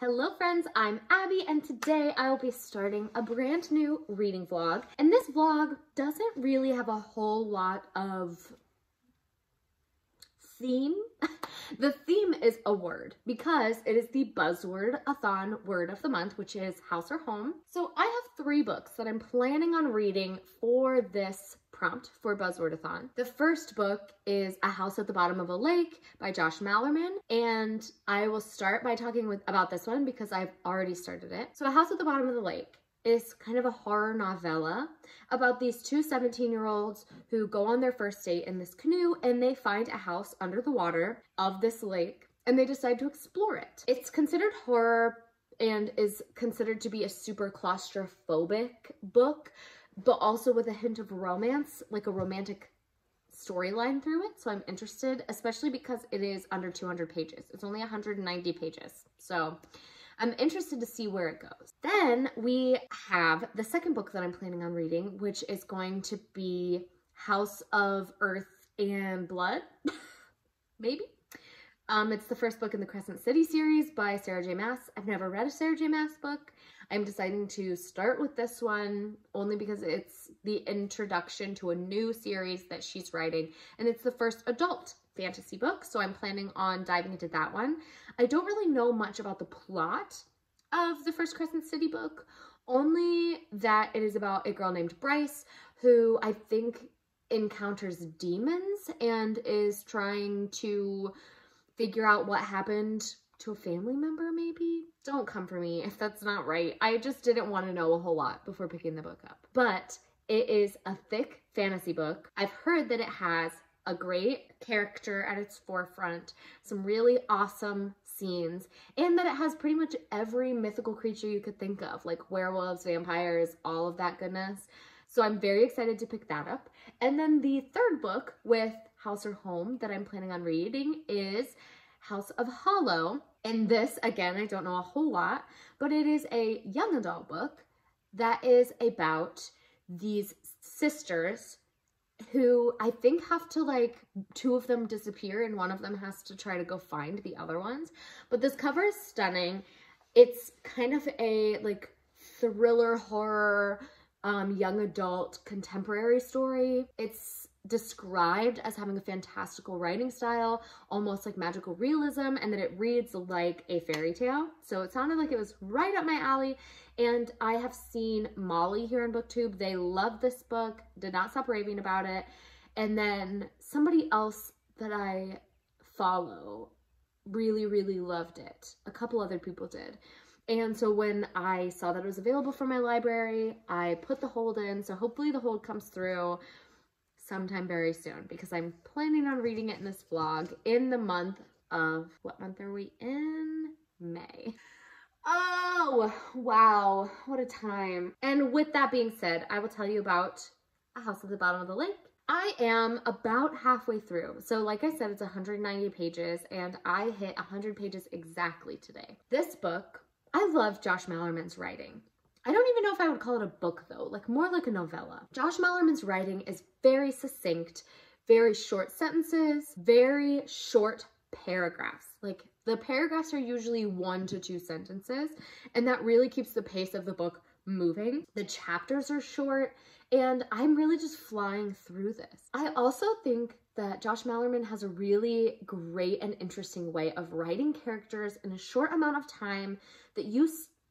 Hello friends, I'm Abby and today I will be starting a brand new reading vlog. And this vlog doesn't really have a whole lot of theme. the theme is a word because it is the Buzzword-a-thon word of the month, which is house or home. So I have three books that I'm planning on reading for this prompt for Buzzwordathon. The first book is A House at the Bottom of a Lake by Josh Malerman, and I will start by talking with, about this one because I've already started it. So A House at the Bottom of the Lake is kind of a horror novella about these two 17 year olds who go on their first date in this canoe and they find a house under the water of this lake and they decide to explore it. It's considered horror and is considered to be a super claustrophobic book, but also with a hint of romance, like a romantic storyline through it. So I'm interested, especially because it is under 200 pages. It's only 190 pages. So I'm interested to see where it goes. Then we have the second book that I'm planning on reading, which is going to be House of Earth and Blood, maybe. Um, it's the first book in the Crescent City series by Sarah J Maas. I've never read a Sarah J Maas book. I'm deciding to start with this one only because it's the introduction to a new series that she's writing and it's the first adult fantasy book, so I'm planning on diving into that one. I don't really know much about the plot of the first Crescent City book, only that it is about a girl named Bryce who I think encounters demons and is trying to figure out what happened to a family member maybe? Don't come for me if that's not right. I just didn't want to know a whole lot before picking the book up. But it is a thick fantasy book. I've heard that it has a great character at its forefront, some really awesome scenes, and that it has pretty much every mythical creature you could think of, like werewolves, vampires, all of that goodness. So I'm very excited to pick that up. And then the third book with House or Home that I'm planning on reading is House of Hollow. And this, again, I don't know a whole lot, but it is a young adult book that is about these sisters who I think have to like, two of them disappear and one of them has to try to go find the other ones. But this cover is stunning. It's kind of a like thriller horror, um, young adult contemporary story. It's described as having a fantastical writing style, almost like magical realism, and that it reads like a fairy tale. So it sounded like it was right up my alley. And I have seen Molly here on BookTube. They love this book, did not stop raving about it. And then somebody else that I follow really, really loved it. A couple other people did. And so when I saw that it was available for my library, I put the hold in. So hopefully the hold comes through sometime very soon because I'm planning on reading it in this vlog in the month of, what month are we in? May. Oh, wow, what a time. And with that being said, I will tell you about A House at the Bottom of the Lake. I am about halfway through. So like I said, it's 190 pages and I hit 100 pages exactly today. This book, I love Josh Malerman's writing. I don't even know if I would call it a book though, like more like a novella. Josh Malerman's writing is very succinct, very short sentences, very short paragraphs. Like the paragraphs are usually one to two sentences, and that really keeps the pace of the book moving. The chapters are short, and I'm really just flying through this. I also think that Josh Malerman has a really great and interesting way of writing characters in a short amount of time that you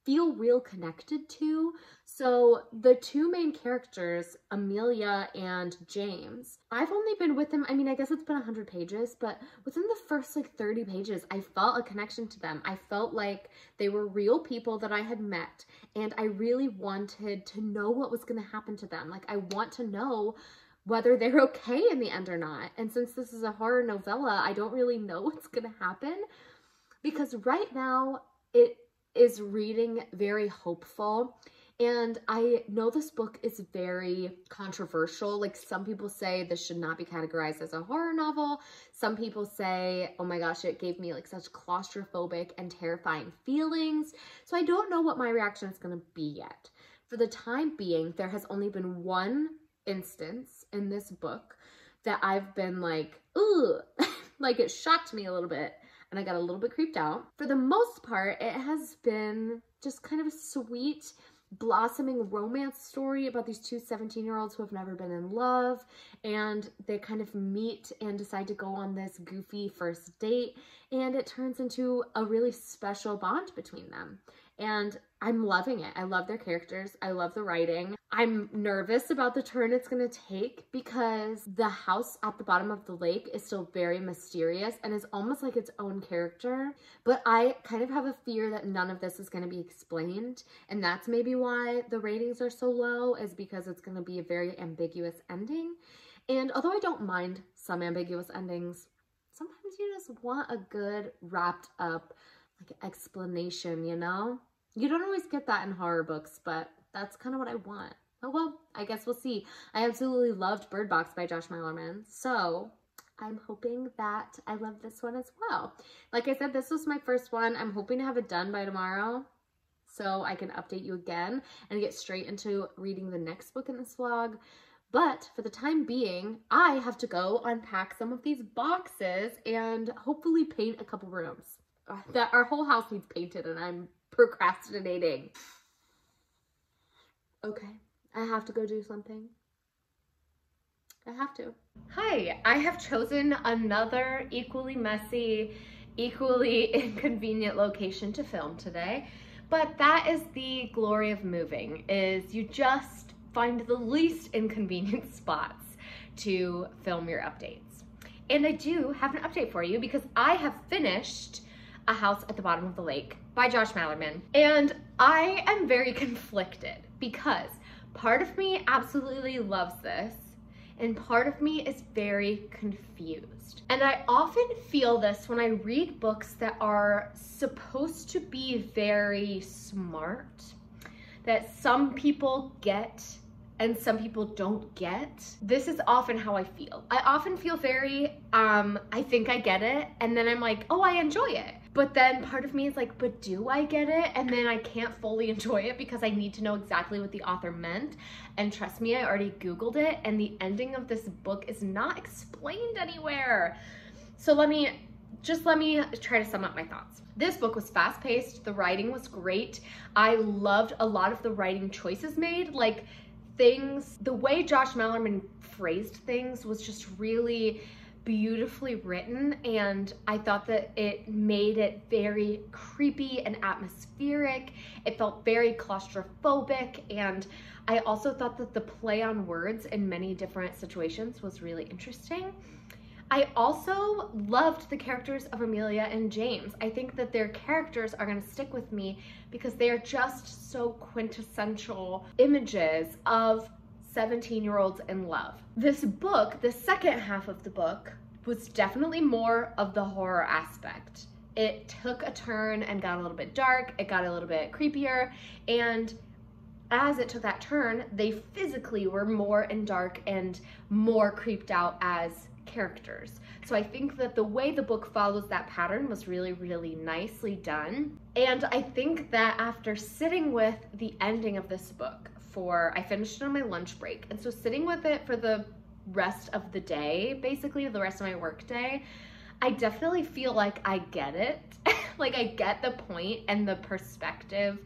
feel real connected to. So the two main characters, Amelia and James, I've only been with them, I mean, I guess it's been 100 pages, but within the first like 30 pages, I felt a connection to them. I felt like they were real people that I had met and I really wanted to know what was going to happen to them. Like I want to know whether they're okay in the end or not. And since this is a horror novella, I don't really know what's going to happen because right now it is reading very hopeful. And I know this book is very controversial. Like some people say this should not be categorized as a horror novel. Some people say, oh my gosh, it gave me like such claustrophobic and terrifying feelings. So I don't know what my reaction is going to be yet. For the time being, there has only been one instance in this book that I've been like, ooh, like it shocked me a little bit and I got a little bit creeped out. For the most part, it has been just kind of a sweet, blossoming romance story about these two 17 year olds who have never been in love and they kind of meet and decide to go on this goofy first date and it turns into a really special bond between them and I'm loving it. I love their characters. I love the writing. I'm nervous about the turn it's going to take because the house at the bottom of the lake is still very mysterious and is almost like its own character. But I kind of have a fear that none of this is going to be explained. And that's maybe why the ratings are so low is because it's going to be a very ambiguous ending. And although I don't mind some ambiguous endings, sometimes you just want a good wrapped up like explanation, you know? You don't always get that in horror books, but that's kind of what I want. Oh well, I guess we'll see. I absolutely loved Bird Box by Josh Malerman, so I'm hoping that I love this one as well. Like I said, this was my first one. I'm hoping to have it done by tomorrow so I can update you again and get straight into reading the next book in this vlog. But for the time being, I have to go unpack some of these boxes and hopefully paint a couple rooms. That our whole house needs painted and I'm procrastinating. Okay, I have to go do something. I have to. Hi, I have chosen another equally messy, equally inconvenient location to film today. But that is the glory of moving, is you just find the least inconvenient spots to film your updates. And I do have an update for you because I have finished A House at the Bottom of the Lake by Josh Malerman. And I am very conflicted because part of me absolutely loves this and part of me is very confused. And I often feel this when I read books that are supposed to be very smart, that some people get and some people don't get. This is often how I feel. I often feel very, um, I think I get it, and then I'm like, oh, I enjoy it. But then part of me is like, but do I get it? And then I can't fully enjoy it because I need to know exactly what the author meant. And trust me, I already Googled it and the ending of this book is not explained anywhere. So let me, just let me try to sum up my thoughts. This book was fast paced. The writing was great. I loved a lot of the writing choices made. Like things, the way Josh Malerman phrased things was just really beautifully written and I thought that it made it very creepy and atmospheric. It felt very claustrophobic and I also thought that the play on words in many different situations was really interesting. I also loved the characters of Amelia and James. I think that their characters are gonna stick with me because they are just so quintessential images of 17 year olds in love. This book, the second half of the book, was definitely more of the horror aspect. It took a turn and got a little bit dark, it got a little bit creepier, and as it took that turn, they physically were more in dark and more creeped out as characters. So I think that the way the book follows that pattern was really, really nicely done. And I think that after sitting with the ending of this book for, I finished it on my lunch break. And so sitting with it for the rest of the day, basically the rest of my work day, I definitely feel like I get it. like I get the point and the perspective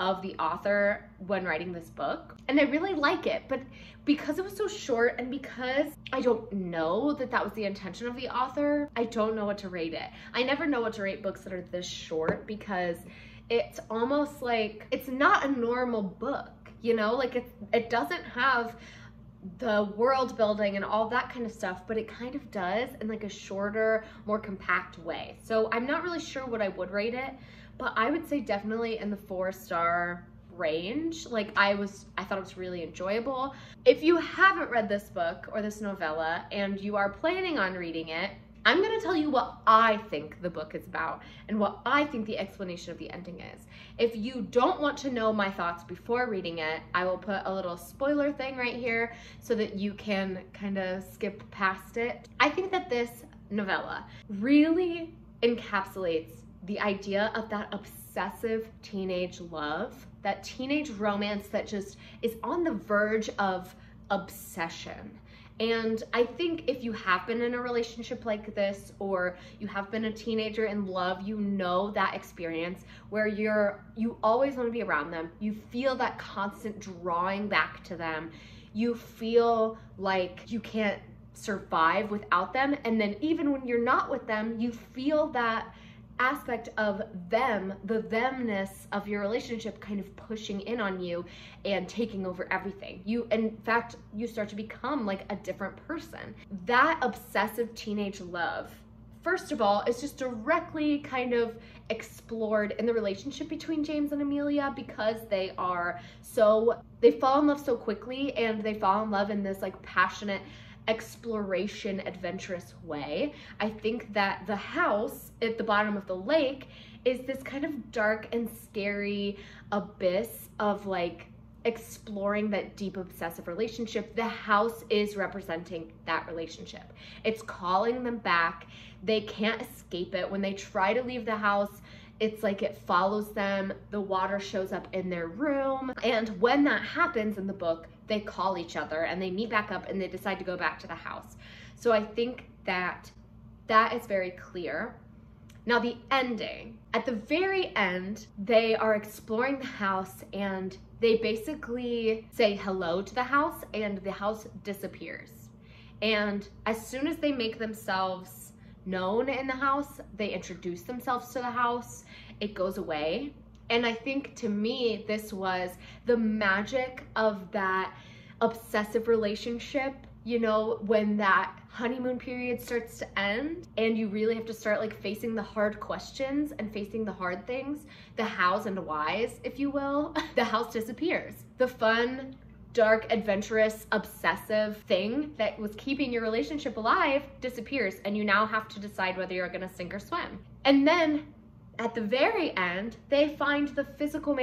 of the author when writing this book. And I really like it, but because it was so short and because I don't know that that was the intention of the author, I don't know what to rate it. I never know what to rate books that are this short because it's almost like it's not a normal book, you know? Like it it doesn't have the world building and all that kind of stuff, but it kind of does in like a shorter, more compact way. So I'm not really sure what I would rate it, but I would say definitely in the four star range. Like I was, I thought it was really enjoyable. If you haven't read this book or this novella and you are planning on reading it, I'm gonna tell you what I think the book is about and what I think the explanation of the ending is. If you don't want to know my thoughts before reading it, I will put a little spoiler thing right here so that you can kind of skip past it. I think that this novella really encapsulates the idea of that obsessive teenage love, that teenage romance that just is on the verge of obsession And I think if you have been in a relationship like this or you have been a teenager in love, you know that experience where you're you always want to be around them. You feel that constant drawing back to them. You feel like you can't survive without them and then even when you're not with them, you feel that aspect of them, the themness of your relationship kind of pushing in on you and taking over everything. You, in fact, you start to become like a different person. That obsessive teenage love, first of all, is just directly kind of explored in the relationship between James and Amelia because they are so, they fall in love so quickly and they fall in love in this like passionate, exploration, adventurous way. I think that the house at the bottom of the lake is this kind of dark and scary abyss of like exploring that deep obsessive relationship. The house is representing that relationship. It's calling them back. They can't escape it. When they try to leave the house, it's like it follows them. The water shows up in their room. And when that happens in the book, they call each other and they meet back up and they decide to go back to the house. So I think that that is very clear. Now, the ending. At the very end, they are exploring the house and they basically say hello to the house and the house disappears. And as soon as they make themselves known in the house, they introduce themselves to the house, it goes away. And I think to me, this was the magic of that obsessive relationship. You know, when that honeymoon period starts to end and you really have to start like facing the hard questions and facing the hard things, the hows and whys, if you will, the house disappears. The fun, dark, adventurous, obsessive thing that was keeping your relationship alive disappears and you now have to decide whether you're gonna sink or swim. And then at the very end, they find the physical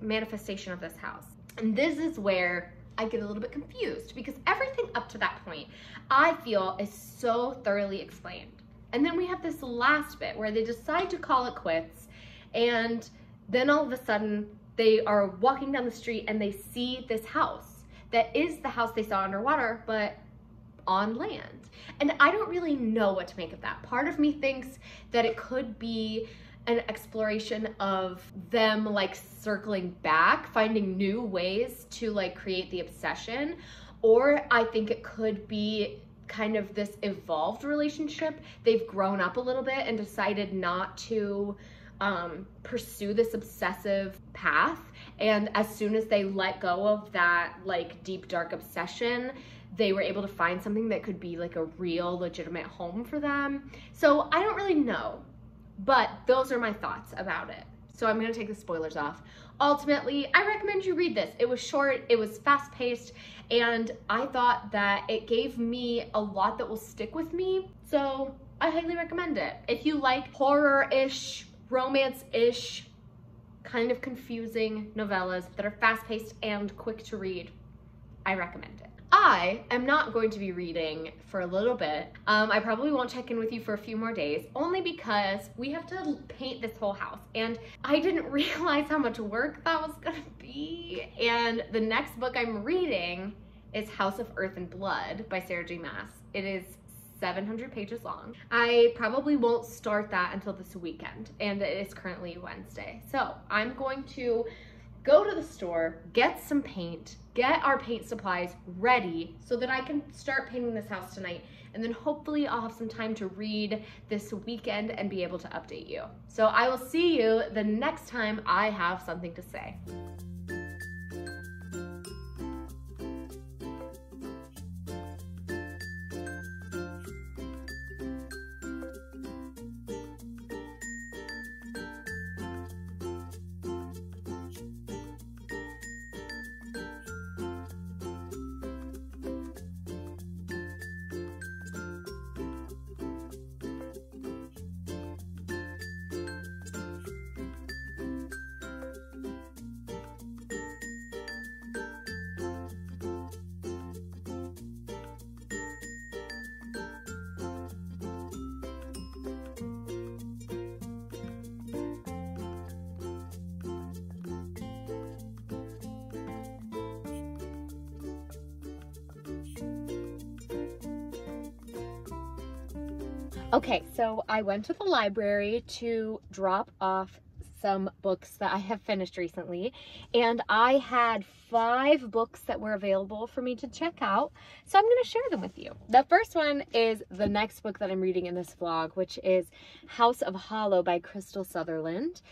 manifestation of this house. And this is where I get a little bit confused because everything up to that point I feel is so thoroughly explained. And then we have this last bit where they decide to call it quits and then all of a sudden they are walking down the street and they see this house that is the house they saw underwater, but on land. And I don't really know what to make of that. Part of me thinks that it could be an exploration of them like circling back, finding new ways to like create the obsession. Or I think it could be kind of this evolved relationship. They've grown up a little bit and decided not to um, pursue this obsessive path. And as soon as they let go of that like deep, dark obsession, they were able to find something that could be like a real, legitimate home for them. So I don't really know, but those are my thoughts about it. So I'm gonna take the spoilers off. Ultimately, I recommend you read this. It was short, it was fast paced, and I thought that it gave me a lot that will stick with me. So I highly recommend it. If you like horror-ish romance-ish, kind of confusing novellas that are fast-paced and quick to read, I recommend it. I am not going to be reading for a little bit. Um, I probably won't check in with you for a few more days, only because we have to paint this whole house. And I didn't realize how much work that was gonna be. And the next book I'm reading is House of Earth and Blood by Sarah J Maas. It is 700 pages long. I probably won't start that until this weekend and it is currently Wednesday. So I'm going to go to the store, get some paint, get our paint supplies ready so that I can start painting this house tonight. And then hopefully I'll have some time to read this weekend and be able to update you. So I will see you the next time I have something to say. Okay, so I went to the library to drop off some books that I have finished recently, and I had five books that were available for me to check out, so I'm going to share them with you. The first one is the next book that I'm reading in this vlog, which is House of Hollow by Krystal Sutherland.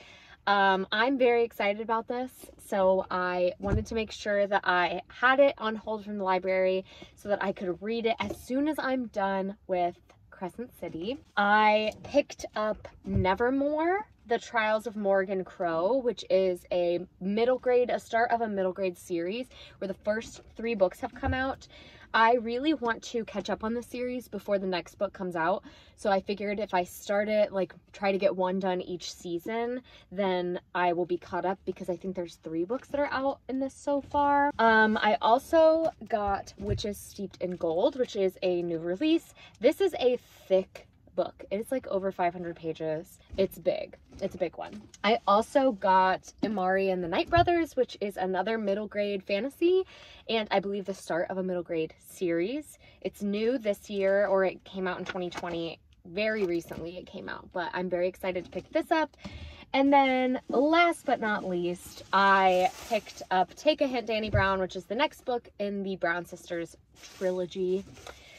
Um, I'm very excited about this, so I wanted to make sure that I had it on hold from the library so that I could read it as soon as I'm done with Crescent City. I picked up Nevermoor the Trials of Morrigan Crow, which is a middle grade, a start of a middle grade series where the first three books have come out. I really want to catch up on the series before the next book comes out. So I figured if I start it, like try to get one done each season, then I will be caught up because I think there's three books that are out in this so far. Um, I also got Witches Steeped in Gold, which is a new release. This is a thick book. It's like over 500 pages. It's big. It's a big one. I also got Amari and the Night Brothers, which is another middle grade fantasy, and I believe the start of a middle grade series. It's new this year, or it came out in 2020. Very recently it came out, but I'm very excited to pick this up. And then last but not least, I picked up Take a Hint, Dani Brown, which is the next book in the Brown Sisters trilogy.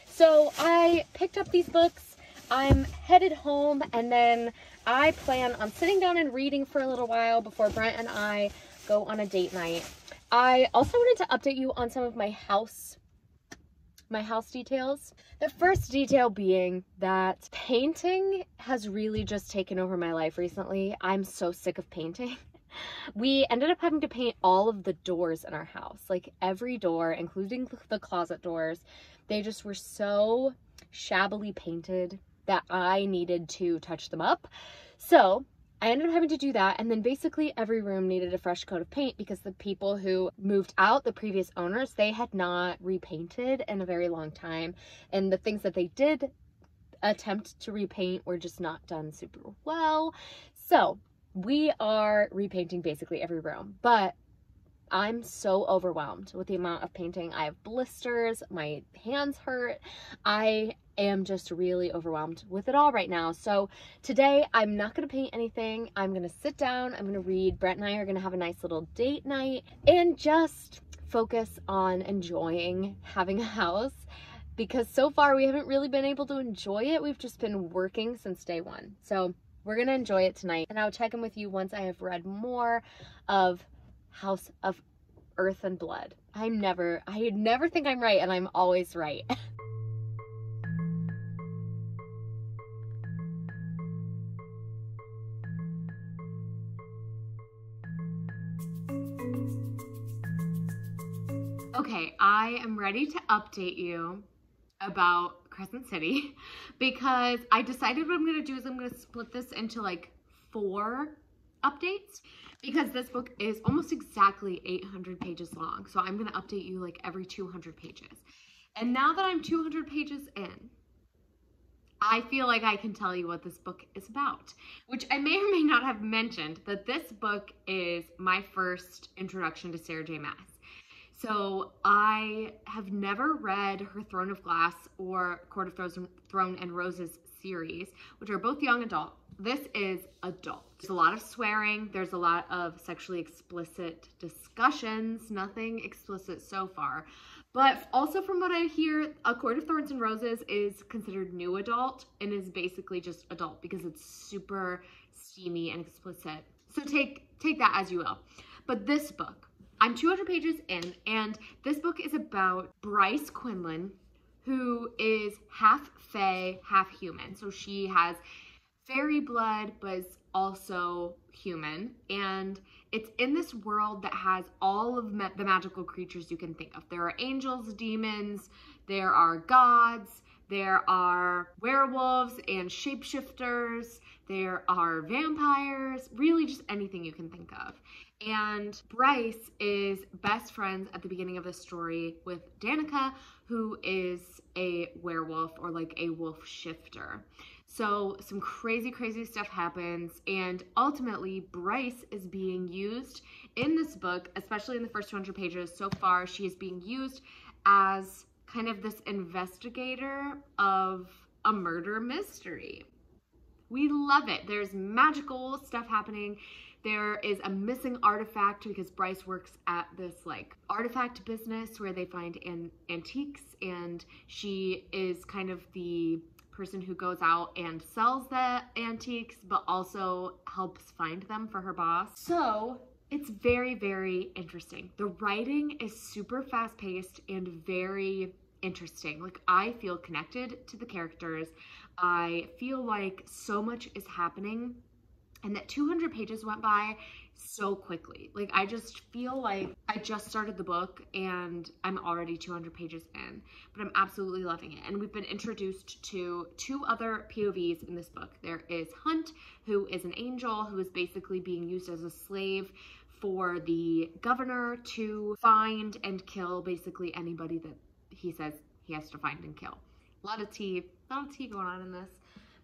So I picked up these books I'm headed home and then I plan on sitting down and reading for a little while before Brent and I go on a date night. I also wanted to update you on some of my house my house details. The first detail being that painting has really just taken over my life recently. I'm so sick of painting. We ended up having to paint all of the doors in our house, like every door, including the closet doors. They just were so shabbily painted that I needed to touch them up. So I ended up having to do that. And then basically every room needed a fresh coat of paint because the people who moved out, the previous owners, they had not repainted in a very long time. And the things that they did attempt to repaint were just not done super well. So we are repainting basically every room, but I'm so overwhelmed with the amount of painting. I have blisters, my hands hurt. I am just really overwhelmed with it all right now. So today I'm not going to paint anything. I'm going to sit down, I'm going to read. Brett and I are going to have a nice little date night and just focus on enjoying having a house because so far we haven't really been able to enjoy it. We've just been working since day one. So we're going to enjoy it tonight and I'll check in with you once I have read more of House of Earth and Blood. I'm never, I never think I'm right and I'm always right. I am ready to update you about Crescent City because I decided what I'm going to do is I'm going to split this into like four updates because this book is almost exactly 800 pages long. So I'm going to update you like every 200 pages. And now that I'm 200 pages in, I feel like I can tell you what this book is about, which I may or may not have mentioned that this book is my first introduction to Sarah J. Maas. So I have never read her Throne of Glass or Court of Thrones, Throne and Roses series, which are both young adult. This is adult. There's a lot of swearing. There's a lot of sexually explicit discussions. Nothing explicit so far. But also from what I hear, A Court of Thorns and Roses is considered new adult and is basically just adult because it's super steamy and explicit. So take take that as you will. But this book, I'm 200 pages in, and this book is about Bryce Quinlan, who is half fae, half human. So she has fairy blood, but is also human. And it's in this world that has all of ma the magical creatures you can think of. There are angels, demons, there are gods, there are werewolves and shapeshifters, there are vampires, really just anything you can think of. And Bryce is best friends at the beginning of the story with Danica, who is a werewolf or like a wolf shifter. So some crazy, crazy stuff happens. And ultimately, Bryce is being used in this book, especially in the first 200 pages. So far, she is being used as kind of this investigator of a murder mystery. We love it. There's magical stuff happening. There is a missing artifact because Bryce works at this like artifact business where they find an antiques and she is kind of the person who goes out and sells the antiques but also helps find them for her boss. So it's very, very interesting. The writing is super fast paced and very interesting. Like I feel connected to the characters. I feel like so much is happening and that 200 pages went by so quickly. Like I just feel like I just started the book and I'm already 200 pages in, but I'm absolutely loving it. And we've been introduced to two other POVs in this book. There is Hunt, who is an angel who is basically being used as a slave for the governor to find and kill basically anybody that he says he has to find and kill. A lot of tea, a lot of tea going on in this.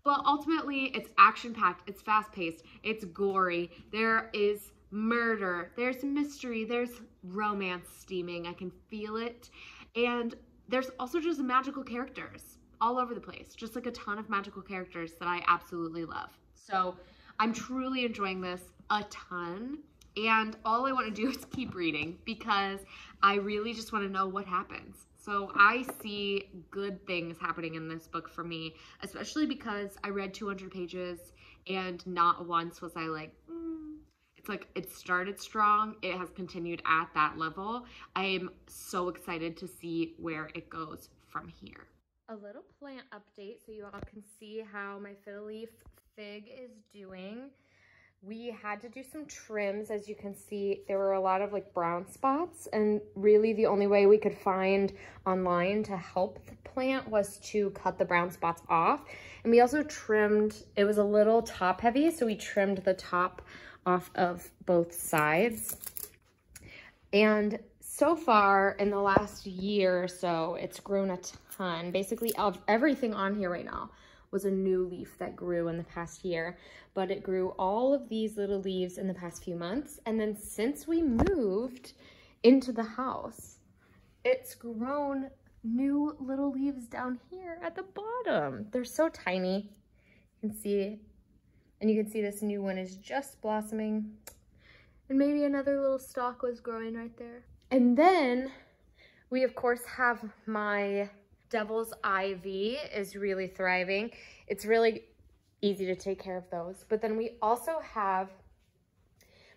But ultimately, it's action packed, it's fast paced, it's gory. There is murder, there's mystery, there's romance steaming. I can feel it. And there's also just magical characters all over the place, just like a ton of magical characters that I absolutely love. So I'm truly enjoying this a ton. And all I want to do is keep reading because I really just want to know what happens. So I see good things happening in this book for me, especially because I read 200 pages and not once was I like, mm. it's like it started strong. It has continued at that level. I am so excited to see where it goes from here. A little plant update so you all can see how my fiddle leaf fig is doing we had to do some trims. As you can see, there were a lot of like brown spots and really the only way we could find online to help the plant was to cut the brown spots off. And we also trimmed, it was a little top heavy, so we trimmed the top off of both sides. And so far in the last year or so, it's grown a ton. Basically of everything on here right now was a new leaf that grew in the past year, but it grew all of these little leaves in the past few months. And then since we moved into the house, it's grown new little leaves down here at the bottom. They're so tiny. You can see, and you can see this new one is just blossoming. And maybe another little stalk was growing right there. And then we of course have my Devil's Ivy is really thriving. It's really easy to take care of those. But then we also have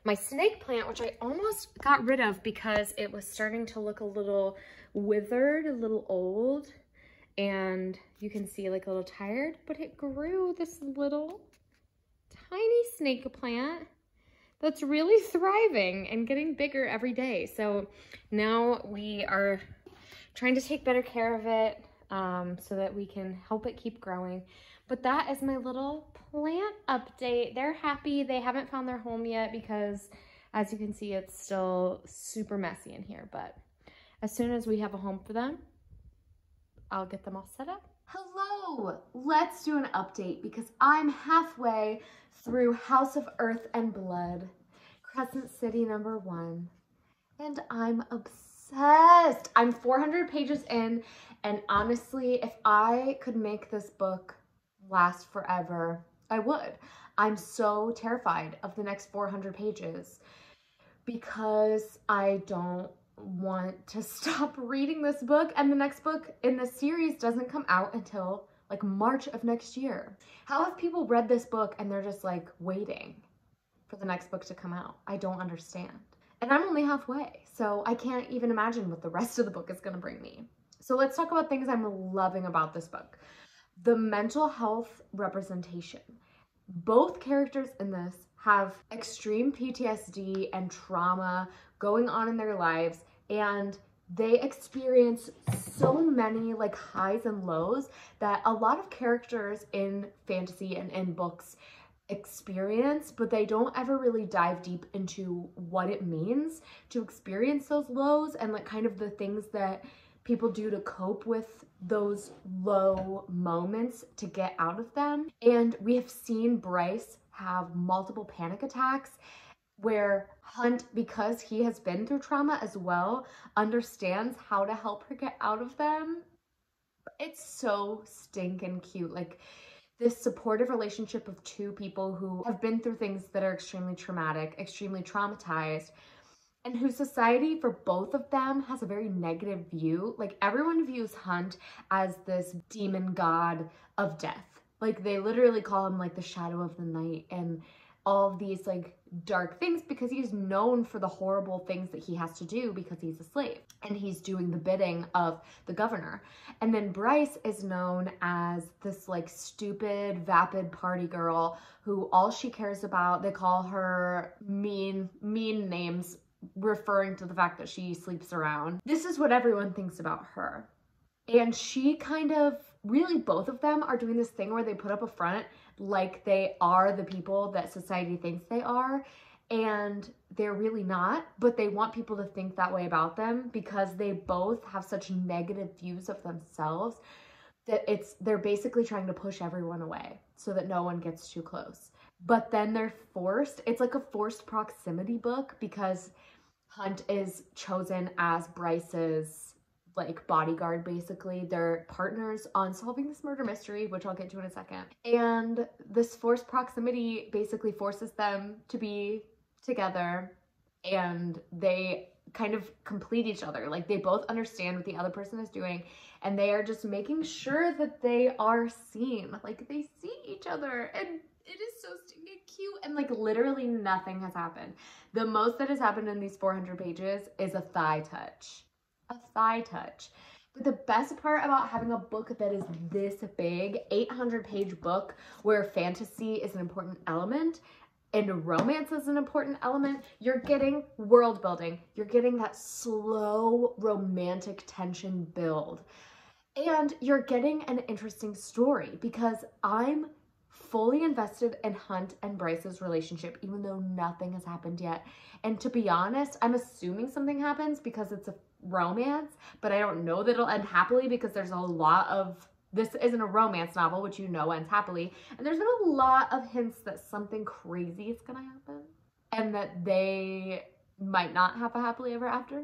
my snake plant, which I almost got rid of because it was starting to look a little withered, a little old. And you can see like a little tired, but it grew this little tiny snake plant that's really thriving and getting bigger every day. So now we are trying to take better care of it um, so that we can help it keep growing. But that is my little plant update. They're happy. They haven't found their home yet because as you can see, it's still super messy in here. But as soon as we have a home for them, I'll get them all set up. Hello, let's do an update because I'm halfway through House of Earth and Blood, Crescent City number one, and I'm obsessed. I'm 400 pages in and honestly, if I could make this book last forever, I would. I'm so terrified of the next 400 pages because I don't want to stop reading this book and the next book in the series doesn't come out until like March of next year. How have people read this book and they're just like waiting for the next book to come out? I don't understand. And I'm only halfway, so I can't even imagine what the rest of the book is gonna bring me. So let's talk about things I'm loving about this book. The mental health representation. Both characters in this have extreme PTSD and trauma going on in their lives and they experience so many like highs and lows that a lot of characters in fantasy and in books experience, but they don't ever really dive deep into what it means to experience those lows and like kind of the things that people do to cope with those low moments to get out of them. And we have seen Bryce have multiple panic attacks where Hunt, because he has been through trauma as well, understands how to help her get out of them. it's so stinking cute. Like this supportive relationship of two people who have been through things that are extremely traumatic, extremely traumatized, and whose society for both of them has a very negative view. Like everyone views Hunt as this demon god of death. Like they literally call him like the shadow of the night and all of these like dark things because he's known for the horrible things that he has to do because he's a slave and he's doing the bidding of the governor. And then Bryce is known as this like stupid, vapid party girl who all she cares about, they call her mean, mean names referring to the fact that she sleeps around. This is what everyone thinks about her. And she kind of, really both of them are doing this thing where they put up a front like they are the people that society thinks they are and they're really not but they want people to think that way about them because they both have such negative views of themselves that it's they're basically trying to push everyone away so that no one gets too close. But then they're forced it's like a forced proximity book because hunt is chosen as bryce's like bodyguard basically. They're partners on solving this murder mystery, which I'll get to in a second. And this forced proximity basically forces them to be together and they kind of complete each other. Like they both understand what the other person is doing and they are just making sure that they are seen. Like they see each other and it is so cute and like literally nothing has happened. The most that has happened in these 400 pages is a thigh touch a thigh touch. But the best part about having a book that is this big, 800 page book where fantasy is an important element and romance is an important element, you're getting world building. You're getting that slow romantic tension build. And you're getting an interesting story because I'm fully invested in Hunt and Bryce's relationship, even though nothing has happened yet. And to be honest, I'm assuming something happens because it's a romance, but I don't know that it'll end happily because there's a lot of this isn't a romance novel, which you know ends happily. And there's been a lot of hints that something crazy is gonna happen and that they might not have a happily ever after.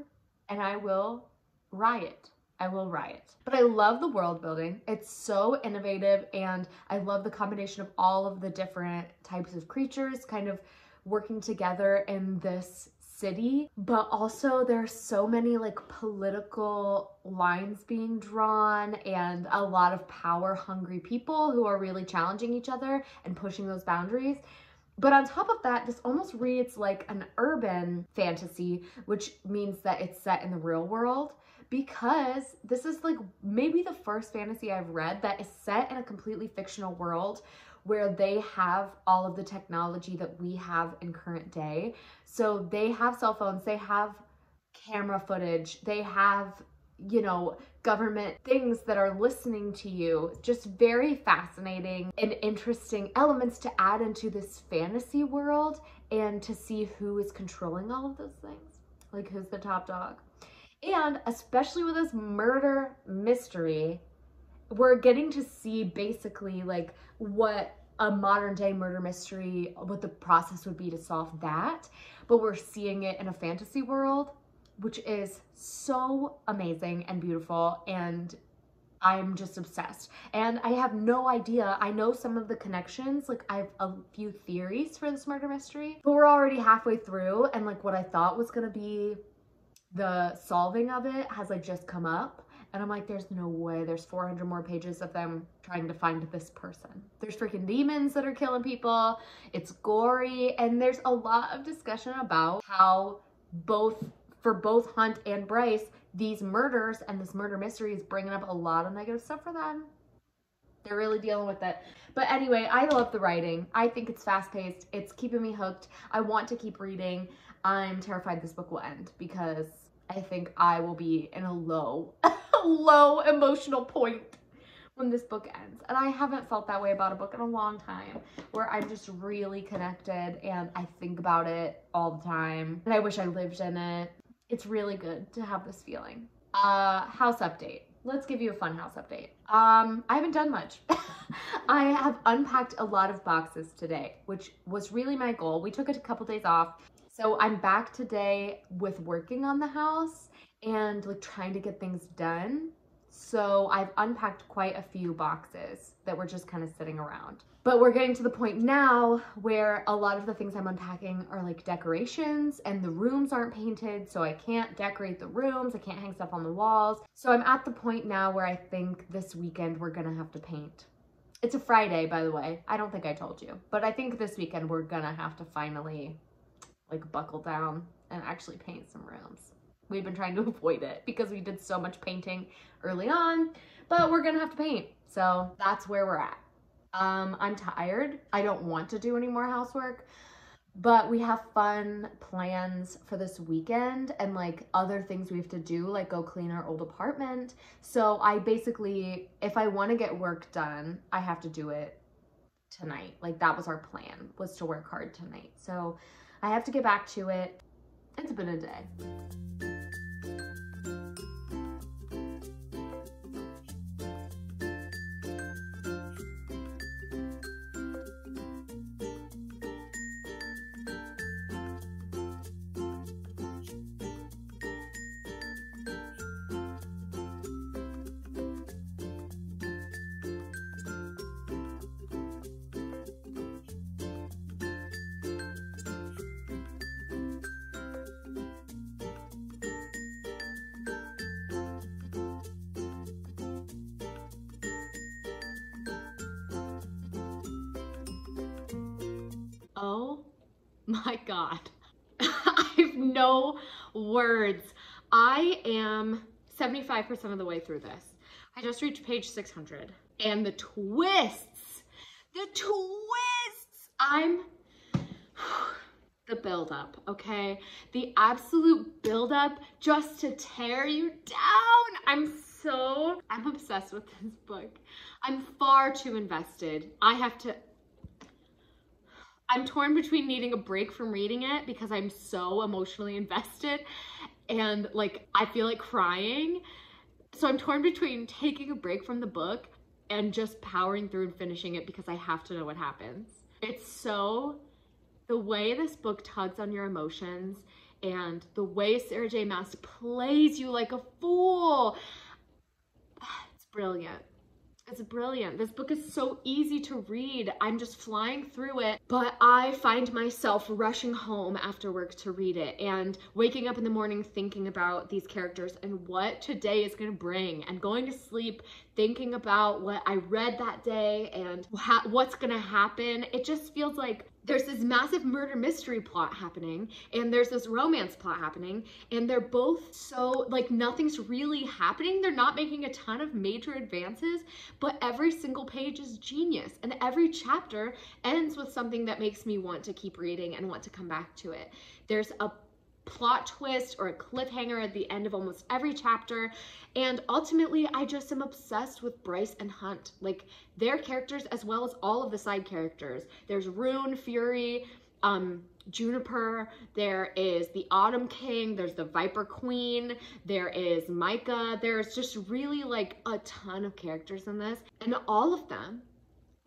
And I will riot. I will riot. But I love the world building. It's so innovative and I love the combination of all of the different types of creatures kind of working together in this city, but also there's so many like political lines being drawn and a lot of power hungry people who are really challenging each other and pushing those boundaries. But on top of that, this almost reads like an urban fantasy, which means that it's set in the real world because this is like maybe the first fantasy I've read that is set in a completely fictional world where they have all of the technology that we have in current day. So they have cell phones, they have camera footage, they have, you know, government things that are listening to you. Just very fascinating and interesting elements to add into this fantasy world and to see who is controlling all of those things. Like who's the top dog. And especially with this murder mystery, we're getting to see basically like what a modern day murder mystery, what the process would be to solve that. But we're seeing it in a fantasy world, which is so amazing and beautiful. And I'm just obsessed. And I have no idea. I know some of the connections. Like I have a few theories for this murder mystery, but we're already halfway through. And like what I thought was going to be the solving of it has like just come up. And I'm like, there's no way. There's 400 more pages of them trying to find this person. There's freaking demons that are killing people. It's gory. And there's a lot of discussion about how both, for both Hunt and Bryce, these murders and this murder mystery is bringing up a lot of negative stuff for them. They're really dealing with it. But anyway, I love the writing. I think it's fast paced. It's keeping me hooked. I want to keep reading. I'm terrified this book will end because I think I will be in a low, low emotional point when this book ends. And I haven't felt that way about a book in a long time where I'm just really connected and I think about it all the time. And I wish I lived in it. It's really good to have this feeling. Uh, house update. Let's give you a fun house update. Um, I haven't done much. I have unpacked a lot of boxes today, which was really my goal. We took a couple days off so I'm back today with working on the house and like trying to get things done. So I've unpacked quite a few boxes that were just kind of sitting around. But we're getting to the point now where a lot of the things I'm unpacking are like decorations and the rooms aren't painted. So I can't decorate the rooms. I can't hang stuff on the walls. So I'm at the point now where I think this weekend we're gonna have to paint. It's a Friday, by the way. I don't think I told you, but I think this weekend we're gonna have to finally like buckle down and actually paint some rooms. We've been trying to avoid it because we did so much painting early on, but we're gonna have to paint. So that's where we're at. Um, I'm tired. I don't want to do any more housework, but we have fun plans for this weekend and like other things we have to do, like go clean our old apartment. So I basically, if I want to get work done, I have to do it tonight. Like that was our plan, was to work hard tonight. So I have to get back to it. It's been a day. My God. I have no words. I am 75% of the way through this. I just reached page 600 and the twists, the twists, I'm, the buildup, okay? The absolute buildup just to tear you down. I'm so, I'm obsessed with this book. I'm far too invested. I have to I'm torn between needing a break from reading it because I'm so emotionally invested and like I feel like crying. So I'm torn between taking a break from the book and just powering through and finishing it because I have to know what happens. It's so, the way this book tugs on your emotions and the way Sarah J. Maas plays you like a fool, it's brilliant. It's brilliant. This book is so easy to read. I'm just flying through it, but I find myself rushing home after work to read it and waking up in the morning thinking about these characters and what today is going to bring and going to sleep thinking about what I read that day and what's going to happen. It just feels like there's this massive murder mystery plot happening and there's this romance plot happening and they're both so like nothing's really happening. They're not making a ton of major advances but every single page is genius and every chapter ends with something that makes me want to keep reading and want to come back to it. There's a plot twist or a cliffhanger at the end of almost every chapter. And ultimately, I just am obsessed with Bryce and Hunt, like their characters as well as all of the side characters. There's Ruhn, Fury, um, Juniper, there is the Autumn King, there's the Viper Queen, there is Micah, there's just really like a ton of characters in this. And all of them,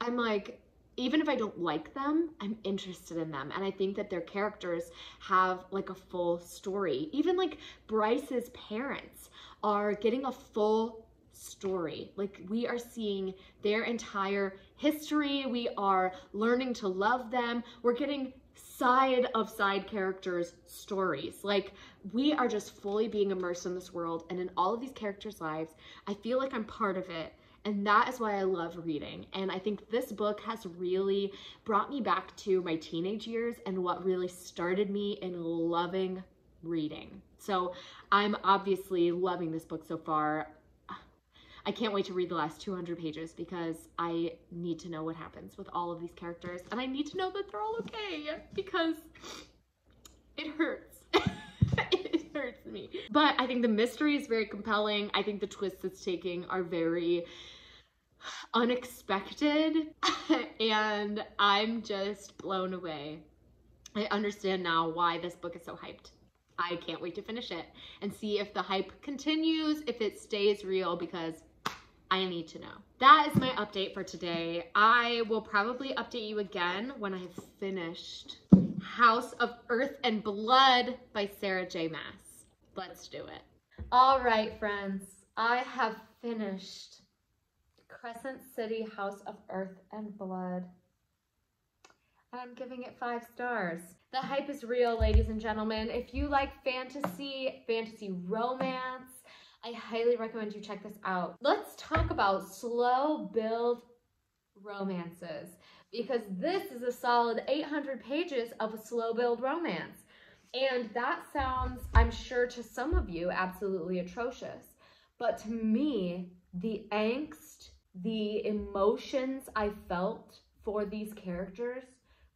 I'm like, even if I don't like them, I'm interested in them. And I think that their characters have like a full story. Even like Bryce's parents are getting a full story. Like we are seeing their entire history. We are learning to love them. We're getting side of side characters stories. Like we are just fully being immersed in this world and in all of these characters' lives. I feel like I'm part of it. And that is why I love reading. And I think this book has really brought me back to my teenage years and what really started me in loving reading. So I'm obviously loving this book so far. I can't wait to read the last 200 pages because I need to know what happens with all of these characters and I need to know that they're all okay because it hurts. hurts me. But I think the mystery is very compelling. I think the twists it's taking are very unexpected and I'm just blown away. I understand now why this book is so hyped. I can't wait to finish it and see if the hype continues, if it stays real, because I need to know. That is my update for today. I will probably update you again when I have finished House of Earth and Blood by Sarah J. Maas. Let's do it. All right, friends. I have finished Crescent City House of Earth and Blood. I'm giving it five stars. The hype is real, ladies and gentlemen. If you like fantasy, fantasy romance, I highly recommend you check this out. Let's talk about slow build romances because this is a solid 800 pages of a slow build romance. And that sounds, I'm sure to some of you, absolutely atrocious. But to me, the angst, the emotions I felt for these characters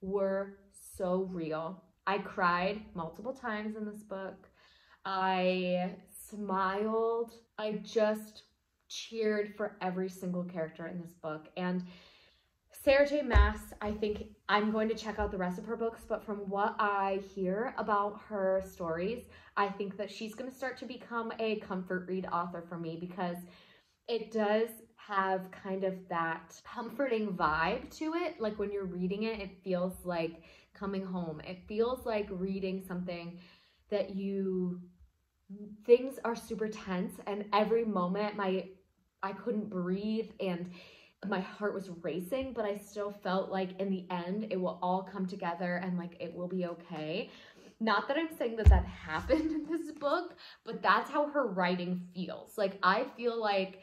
were so real. I cried multiple times in this book. I smiled. I just cheered for every single character in this book. And Sarah J. Maas, I think I'm going to check out the rest of her books, but from what I hear about her stories, I think that she's going to start to become a comfort read author for me because it does have kind of that comforting vibe to it. Like when you're reading it, it feels like coming home. It feels like reading something that you things are super tense and every moment my I couldn't breathe and my heart was racing, but I still felt like in the end it will all come together and like it will be okay. Not that I'm saying that that happened in this book, but that's how her writing feels. Like I feel like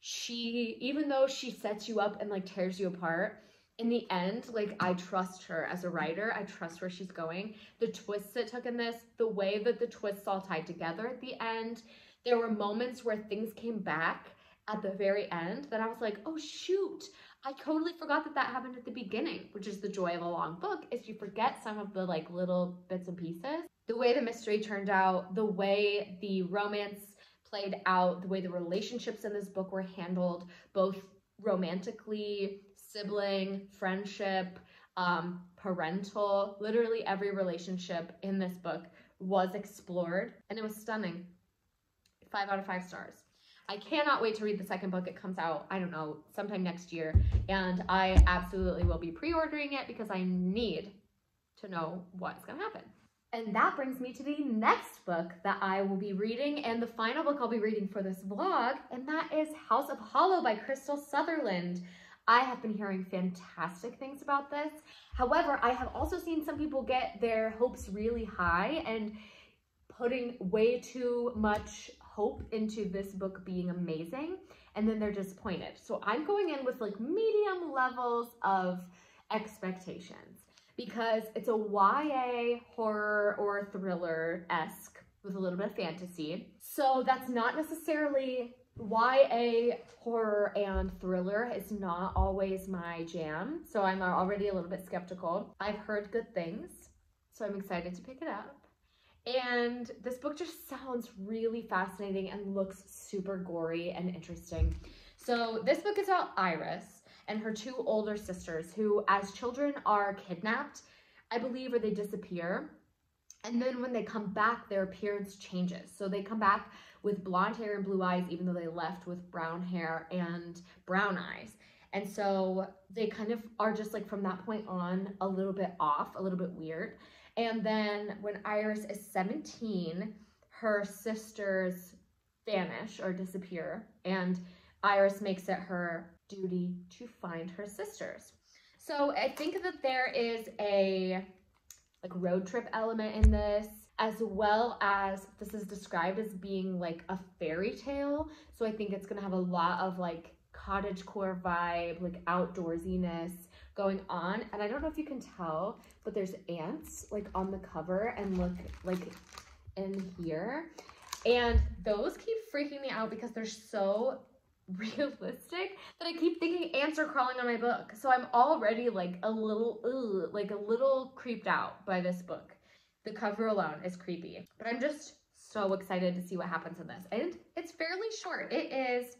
she, even though she sets you up and like tears you apart, in the end, like I trust her as a writer. I trust where she's going. The twists it took in this, the way that the twists all tied together at the end, there were moments where things came back at the very end that I was like, oh shoot, I totally forgot that that happened at the beginning, which is the joy of a long book, is you forget some of the like little bits and pieces. The way the mystery turned out, the way the romance played out, the way the relationships in this book were handled, both romantically, sibling, friendship, um, parental, literally every relationship in this book was explored and it was stunning. Five out of five stars. I cannot wait to read the second book. It comes out, I don't know, sometime next year. And I absolutely will be pre-ordering it because I need to know what's going to happen. And that brings me to the next book that I will be reading and the final book I'll be reading for this vlog, and that is House of Hollow by Krystal Sutherland. I have been hearing fantastic things about this. However, I have also seen some people get their hopes really high and putting way too much hope into this book being amazing and then they're disappointed. So I'm going in with like medium levels of expectations because it's a YA horror or thriller-esque with a little bit of fantasy. So that's not necessarily YA horror and thriller is not always my jam. So I'm already a little bit skeptical. I've heard good things, so I'm excited to pick it up. And this book just sounds really fascinating and looks super gory and interesting. So this book is about Iris and her two older sisters who as children are kidnapped, I believe, or they disappear. And then when they come back, their appearance changes. So they come back with blonde hair and blue eyes, even though they left with brown hair and brown eyes. And so they kind of are just like from that point on a little bit off, a little bit weird. And then when Iris is 17, her sisters vanish or disappear, and Iris makes it her duty to find her sisters. So I think that there is a like road trip element in this as well as this is described as being like a fairy tale. So I think it's gonna have a lot of like cottage core vibe, like outdoorsiness going on. And I don't know if you can tell, but there's ants like on the cover and look like in here. And those keep freaking me out because they're so realistic that I keep thinking ants are crawling on my book. So I'm already like a little, like a little creeped out by this book. The cover alone is creepy, but I'm just so excited to see what happens in this. And it's fairly short. It is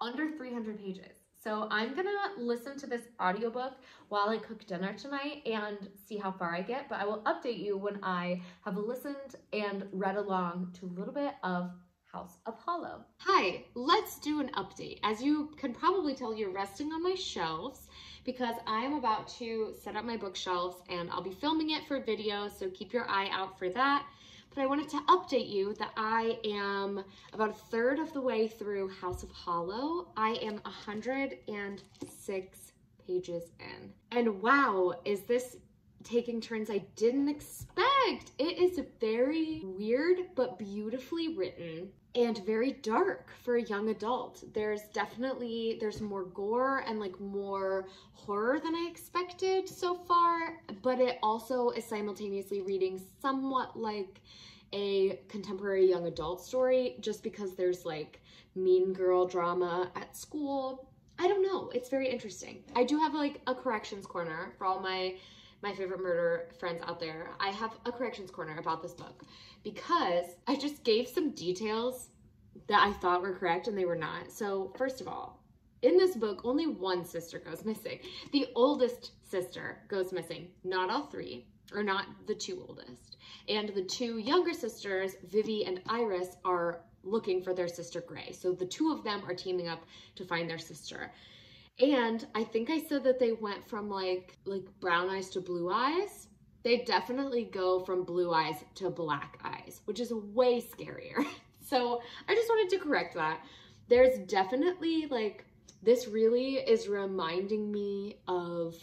under 300 pages. So I'm gonna listen to this audiobook while I cook dinner tonight and see how far I get, but I will update you when I have listened and read along to a little bit of House of Hollow. Hi, let's do an update. As you can probably tell, you're resting on my shelves because I am about to set up my bookshelves and I'll be filming it for video, so keep your eye out for that. But I wanted to update you that I am about a third of the way through House of Hollow. I am 106 pages in. And wow, is this taking turns I didn't expect. It is very weird but beautifully written and very dark for a young adult. There's definitely, there's more gore and like more horror than I expected so far, but it also is simultaneously reading somewhat like a contemporary young adult story just because there's like mean girl drama at school. I don't know, it's very interesting. I do have like a corrections corner for all my my favorite murder friends out there, I have a corrections corner about this book because I just gave some details that I thought were correct and they were not. So first of all, in this book, only one sister goes missing. The oldest sister goes missing, not all three, or not the two oldest. And the two younger sisters, Vivi and Iris, are looking for their sister Gray. So the two of them are teaming up to find their sister. And I think I said that they went from like like brown eyes to blue eyes. They definitely go from blue eyes to black eyes, which is way scarier. so I just wanted to correct that. There's definitely like, this really is reminding me of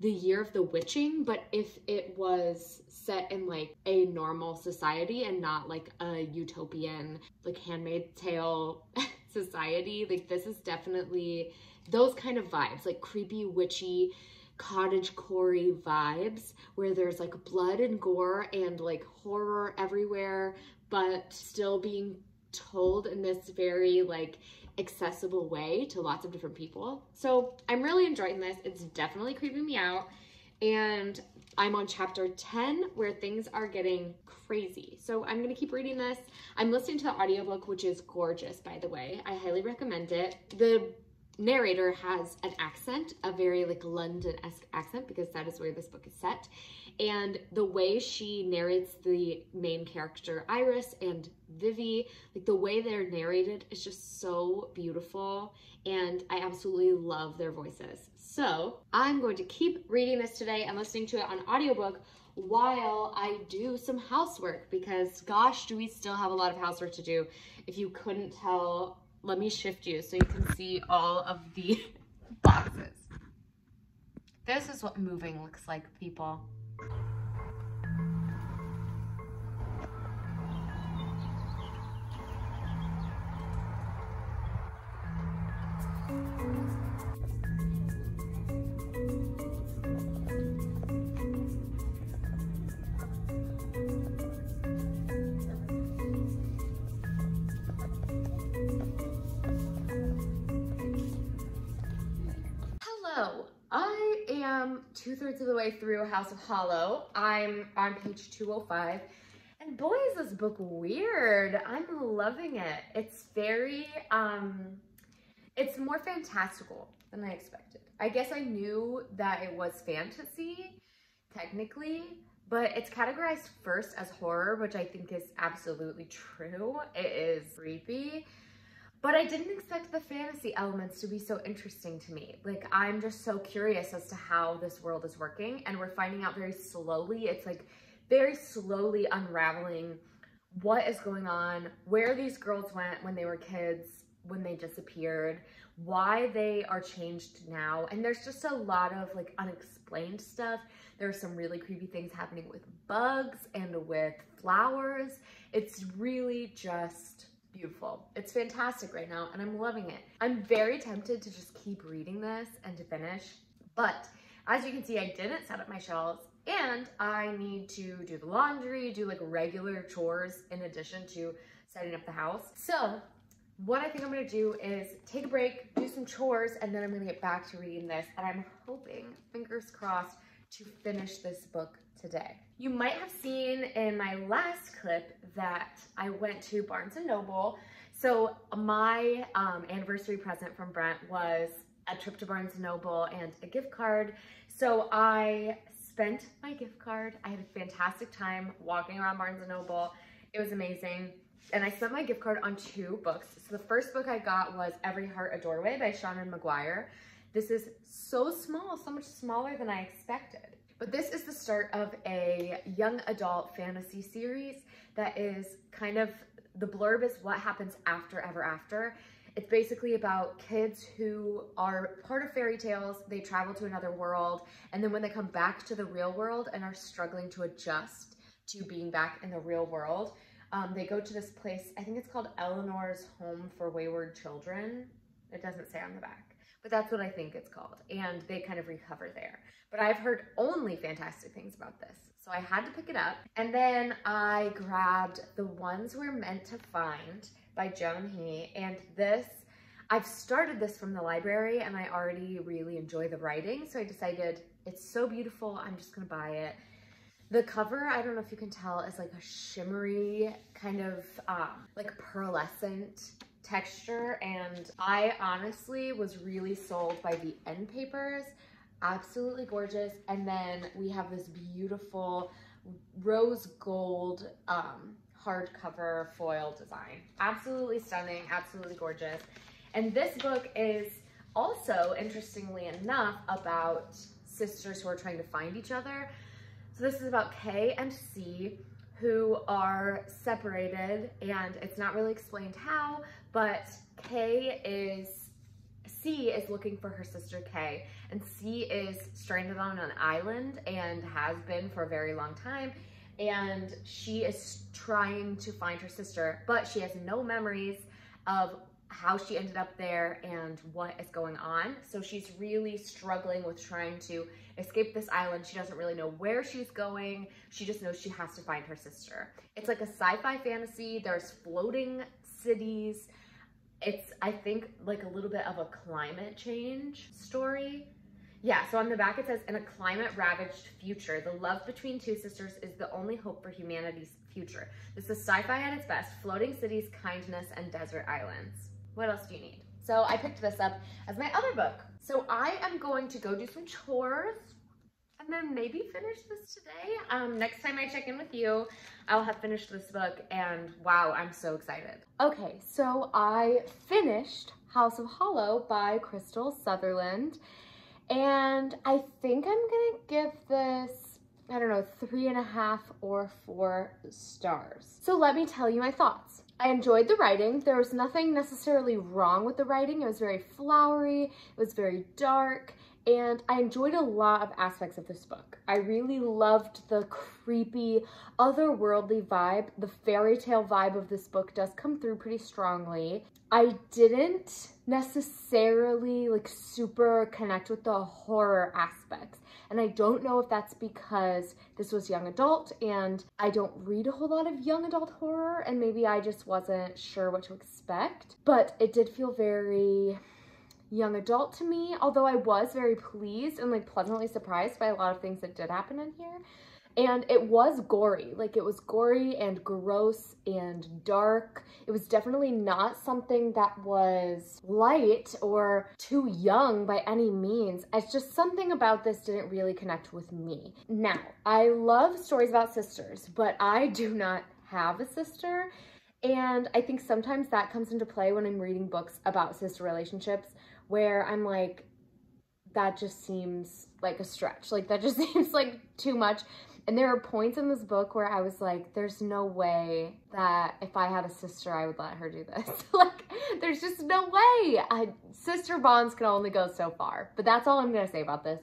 the year of the witching, but if it was set in like a normal society and not like a utopian, like Handmaid tale society, like this is definitely those kind of vibes, like creepy, witchy, cottage corey vibes where there's like blood and gore and like horror everywhere, but still being told in this very like accessible way to lots of different people. So I'm really enjoying this. It's definitely creeping me out. And I'm on chapter 10 where things are getting crazy. So I'm going to keep reading this. I'm listening to the audiobook, which is gorgeous, by the way. I highly recommend it. The narrator has an accent, a very like London-esque accent because that is where this book is set. And the way she narrates the main character Iris and Vivi, like the way they're narrated is just so beautiful and I absolutely love their voices. So I'm going to keep reading this today and listening to it on audiobook while I do some housework because gosh, do we still have a lot of housework to do. If you couldn't tell let me shift you so you can see all of the boxes. This is what moving looks like, people. Two thirds of the way through House of Hollow. I'm on page 205. And boy, is this book weird. I'm loving it. It's very, um, it's more fantastical than I expected. I guess I knew that it was fantasy, technically, but it's categorized first as horror, which I think is absolutely true. It is creepy. But I didn't expect the fantasy elements to be so interesting to me. Like, I'm just so curious as to how this world is working, and we're finding out very slowly. It's like very slowly unraveling what is going on, where these girls went when they were kids, when they disappeared, why they are changed now. And there's just a lot of like unexplained stuff. There are some really creepy things happening with bugs and with flowers. It's really just beautiful. It's fantastic right now and I'm loving it. I'm very tempted to just keep reading this and to finish, but as you can see, I didn't set up my shelves and I need to do the laundry, do like regular chores in addition to setting up the house. So what I think I'm gonna do is take a break, do some chores, and then I'm gonna get back to reading this. And I'm hoping, fingers crossed, to finish this book today. You might have seen in my last clip that I went to Barnes & Noble. So my um, anniversary present from Brent was a trip to Barnes & Noble and a gift card. So I spent my gift card. I had a fantastic time walking around Barnes & Noble. It was amazing. And I spent my gift card on two books. So the first book I got was Every Heart a Doorway by Seanan McGuire. This is so small, so much smaller than I expected. But this is the start of a young adult fantasy series that is kind of, the blurb is what happens after Ever After. It's basically about kids who are part of fairy tales, they travel to another world, and then when they come back to the real world and are struggling to adjust to being back in the real world, um, they go to this place, I think it's called Eleanor's Home for Wayward Children. It doesn't say on the back, but that's what I think it's called. And they kind of recover there. But I've heard only fantastic things about this. So I had to pick it up. And then I grabbed The Ones We're Meant to Find by Joan He. And this, I've started this from the library and I already really enjoy the writing. So I decided it's so beautiful, I'm just gonna buy it. The cover, I don't know if you can tell, is like a shimmery kind of um, like pearlescent texture. And I honestly was really sold by the end papers. Absolutely gorgeous. And then we have this beautiful rose gold um, hardcover foil design. Absolutely stunning, absolutely gorgeous. And this book is also, interestingly enough, about sisters who are trying to find each other. So this is about K and C who are separated and it's not really explained how, but K is, C is looking for her sister K and C is stranded on an island and has been for a very long time and she is trying to find her sister, but she has no memories of how she ended up there and what is going on. So she's really struggling with trying to escape this island. She doesn't really know where she's going. She just knows she has to find her sister. It's like a sci-fi fantasy. There's floating cities. It's, I think, like a little bit of a climate change story. Yeah, so on the back it says, in a climate-ravaged future, the love between two sisters is the only hope for humanity's future. This is sci-fi at its best, floating cities, kindness, and desert islands. What else do you need? So I picked this up as my other book. So I am going to go do some chores and then maybe finish this today. Um, next time I check in with you, I'll have finished this book and wow, I'm so excited. Okay, so I finished House of Hollow by Krystal Sutherland and I think I'm gonna give this, I don't know, three and a half or four stars. So let me tell you my thoughts. I enjoyed the writing. There was nothing necessarily wrong with the writing. It was very flowery, it was very dark, and I enjoyed a lot of aspects of this book. I really loved the creepy, otherworldly vibe. The fairy tale vibe of this book does come through pretty strongly. I didn't necessarily like super connect with the horror aspects. And I don't know if that's because this was young adult and I don't read a whole lot of young adult horror and maybe I just wasn't sure what to expect. But it did feel very young adult to me, although I was very pleased and like pleasantly surprised by a lot of things that did happen in here. And it was gory, like it was gory and gross and dark. It was definitely not something that was light or too young by any means. It's just something about this didn't really connect with me. Now, I love stories about sisters, but I do not have a sister. And I think sometimes that comes into play when I'm reading books about sister relationships where I'm like, that just seems like a stretch. Like that just seems like too much. And there are points in this book where I was like, there's no way that if I had a sister, I would let her do this. like, there's just no way. I, sister bonds can only go so far. But that's all I'm going to say about this.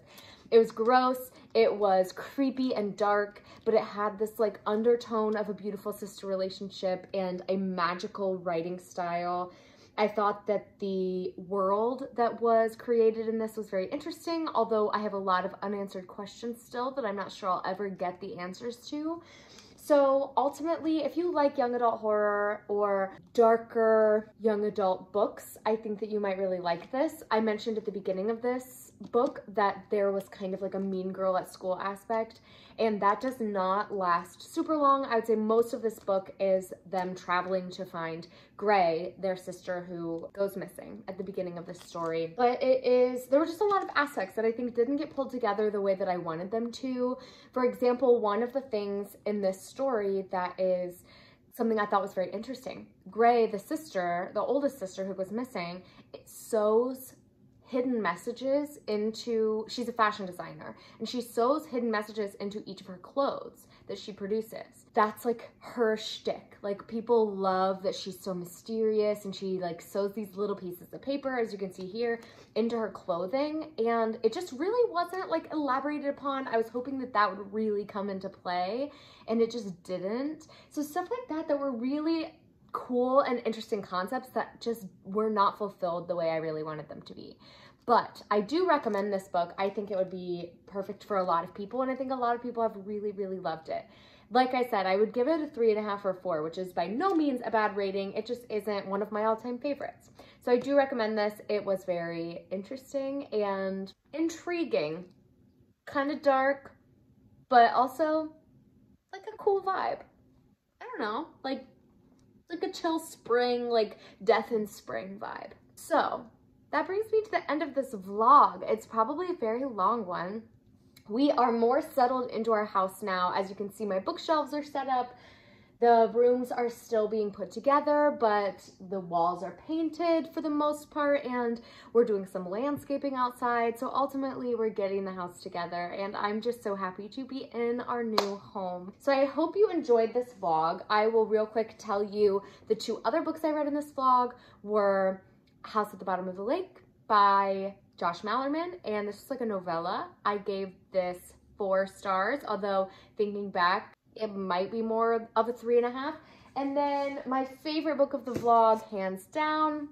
It was gross, it was creepy and dark, but it had this like undertone of a beautiful sister relationship and a magical writing style I thought that the world that was created in this was very interesting, although I have a lot of unanswered questions still that I'm not sure I'll ever get the answers to. So ultimately, if you like young adult horror or darker young adult books, I think that you might really like this. I mentioned at the beginning of this book that there was kind of like a mean girl at school aspect and that does not last super long. I would say most of this book is them traveling to find Gray, their sister who goes missing at the beginning of the story. But it is, there were just a lot of aspects that I think didn't get pulled together the way that I wanted them to. For example, one of the things in this story that is something I thought was very interesting. Gray, the sister, the oldest sister who was missing, it sews hidden messages into, she's a fashion designer, and she sews hidden messages into each of her clothes that she produces. That's like her shtick. Like people love that she's so mysterious and she like sews these little pieces of paper, as you can see here, into her clothing. And it just really wasn't like elaborated upon. I was hoping that that would really come into play and it just didn't. So stuff like that that were really cool and interesting concepts that just were not fulfilled the way I really wanted them to be. But I do recommend this book. I think it would be perfect for a lot of people, and I think a lot of people have really, really loved it. Like I said, I would give it a three and a half or four, which is by no means a bad rating. It just isn't one of my all-time favorites. So I do recommend this. It was very interesting and intriguing. Kind of dark, but also like a cool vibe. I don't know, like like a chill spring, like death in spring vibe. So that brings me to the end of this vlog. It's probably a very long one. We are more settled into our house now. As you can see, my bookshelves are set up. The rooms are still being put together, but the walls are painted for the most part, and we're doing some landscaping outside. So ultimately, we're getting the house together, and I'm just so happy to be in our new home. So I hope you enjoyed this vlog. I will real quick tell you the two other books I read in this vlog were House at the Bottom of the Lake by Josh Malerman, and this is like a novella. I gave this four stars, although thinking back, it might be more of a three and a half. And then my favorite book of the vlog, hands down,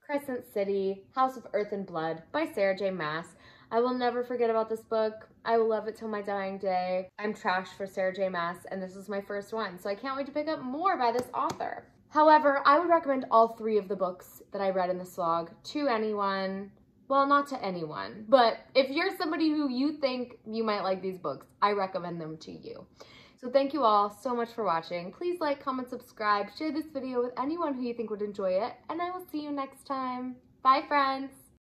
Crescent City, House of Earth and Blood by Sarah J. Maas. I will never forget about this book. I will love it till my dying day. I'm trash for Sarah J. Maas, and this is my first one, so I can't wait to pick up more by this author. However, I would recommend all three of the books that I read in this vlog to anyone. Well, not to anyone, but if you're somebody who you think you might like these books, I recommend them to you. So thank you all so much for watching. Please like, comment, subscribe, share this video with anyone who you think would enjoy it, and I will see you next time. Bye, friends!